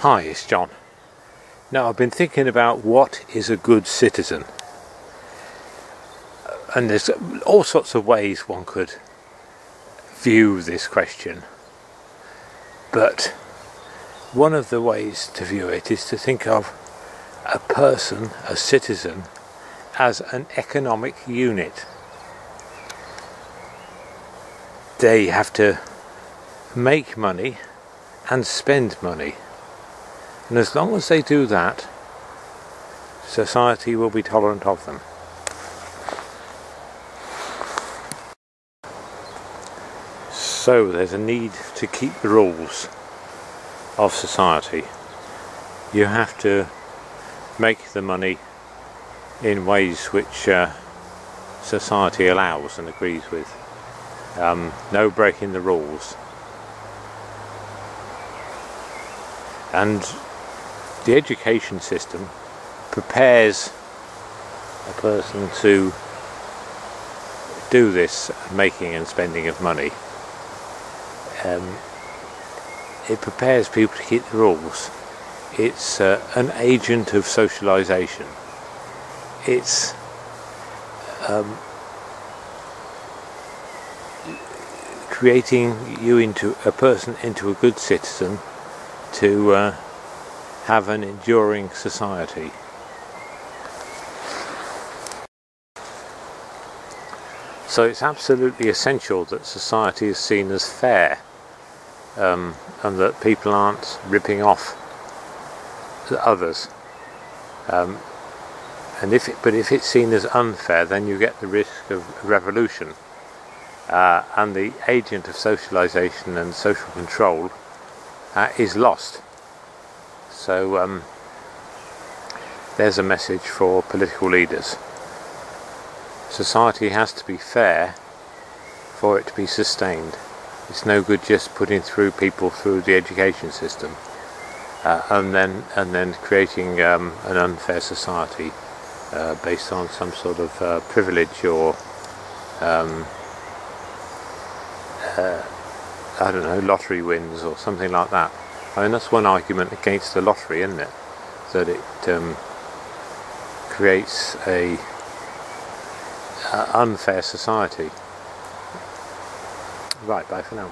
Hi, it's John. Now, I've been thinking about what is a good citizen. And there's all sorts of ways one could view this question. But one of the ways to view it is to think of a person, a citizen, as an economic unit. They have to make money and spend money. And as long as they do that, society will be tolerant of them. So there's a need to keep the rules of society. You have to make the money in ways which uh, society allows and agrees with. Um, no breaking the rules. And the education system prepares a person to do this making and spending of money. Um, it prepares people to keep the rules. It's uh, an agent of socialisation. It's um, creating you into a person into a good citizen to uh, have an enduring society. So it's absolutely essential that society is seen as fair um, and that people aren't ripping off others. Um, and if it, but if it's seen as unfair, then you get the risk of revolution. Uh, and the agent of socialisation and social control uh, is lost. So um, there's a message for political leaders. Society has to be fair for it to be sustained. It's no good just putting through people through the education system uh, and then and then creating um, an unfair society uh, based on some sort of uh, privilege or um, uh, I don't know lottery wins or something like that. I mean, that's one argument against the lottery, isn't it? That it um, creates a, a unfair society. Right, bye for now.